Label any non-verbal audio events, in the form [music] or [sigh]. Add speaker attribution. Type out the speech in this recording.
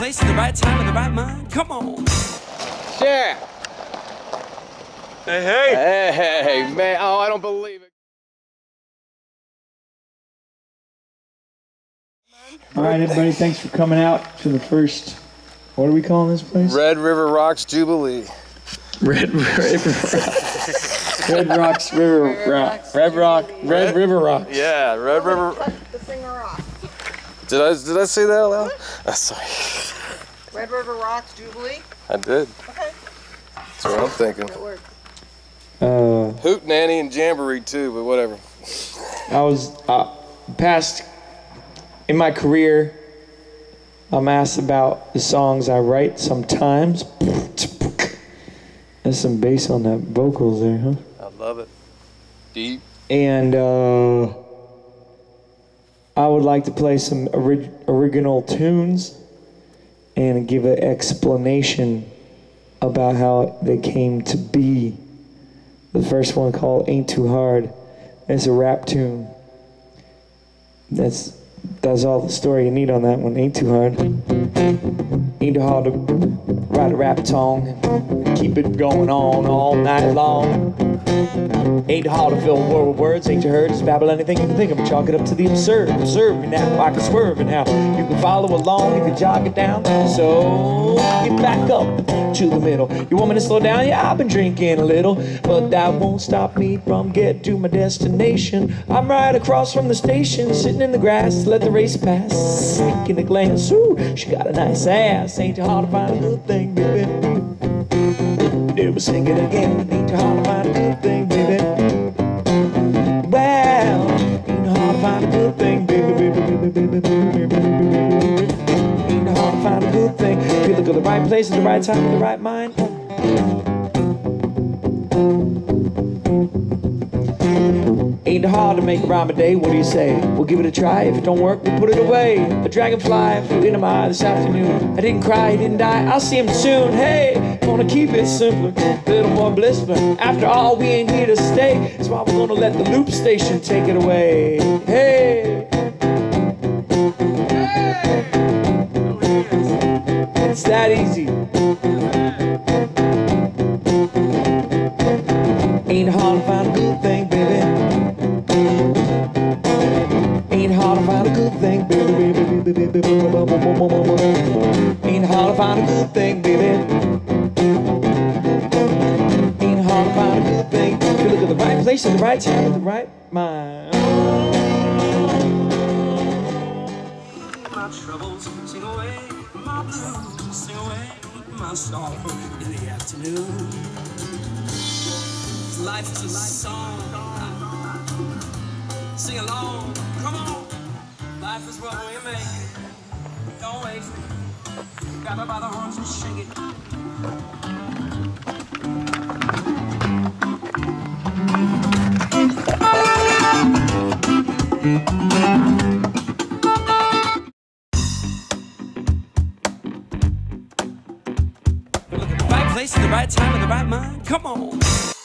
Speaker 1: place at the right time in the right mind. Come on.
Speaker 2: Yeah.
Speaker 3: Hey, hey.
Speaker 2: Hey, hey, man. Oh, I don't believe it.
Speaker 4: All right, everybody, thanks for coming out to the first. What are we calling this place?
Speaker 2: Red River Rocks Jubilee.
Speaker 4: Red River [laughs] Red Rocks River Rock. Red Rock. Red River Rocks.
Speaker 2: Yeah, Red River. Did I did I say that out loud? Uh, sorry.
Speaker 5: Red River Rocks Jubilee.
Speaker 2: I did.
Speaker 5: Okay.
Speaker 2: That's what I'm thinking.
Speaker 5: That works.
Speaker 4: Uh,
Speaker 2: Hootenanny and Jamboree too, but whatever.
Speaker 4: I was uh, past in my career. I'm asked about the songs I write sometimes. There's some bass on that vocals there, huh?
Speaker 2: I love it. Deep.
Speaker 4: And uh, I would like to play some orig- original tunes and give an explanation about how they came to be. The first one called Ain't Too Hard. It's a rap tune. That's that's all the story you need on that one. Ain't too hard. Ain't too hard to write a rap song and keep it going on all night long. Ain't too hard to fill a world with words. Ain't you heard? Just babble anything you can think of chalk it up to the absurd. Observe me now, I can swerve and how you can follow along, you can jog it down. So get back up to the middle. You want me to slow down? Yeah, I've been drinking a little, but that won't stop me from getting to my destination. I'm right across from the station, sitting in the grass, let the race pass. Sneaking a glance, ooh, she got a nice ass. Ain't too hard to find a good thing, baby. We sing it again. Ain't too hard to find a good thing, baby. Well, ain't too hard to find a good thing, baby, baby, baby, baby, baby, baby, baby. Ain't too hard to find a good thing. If you look at the right place at the right time with the right mind. To make rhyme a day, what do you say? We'll give it a try, if it don't work, we'll put it away. A dragonfly flew into my eye this afternoon. I didn't cry, he didn't die, I'll see him soon. Hey, wanna keep it simpler, a little more blissful. After all, we ain't here to stay, that's why we're gonna let the loop station take it away. Hey! It's that easy. Ain't hard to find Ain't hard to find a good thing, baby. Ain't hard to find a good thing. If you look at the right place at the right time at the right mind.
Speaker 1: My troubles sing away, my blues sing away, my sorrow in the afternoon. Life is a song. Sing along, come on. Life is what we make it. Don't waste it. Grab her by the horns and shake it. The right place at the right time in the right mind. Come on.